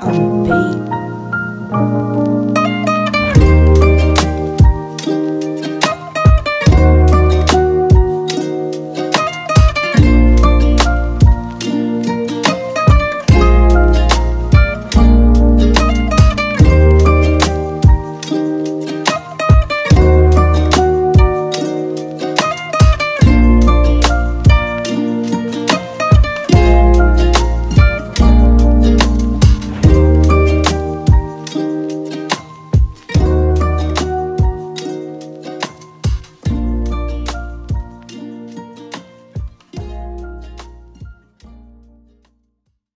on the beat.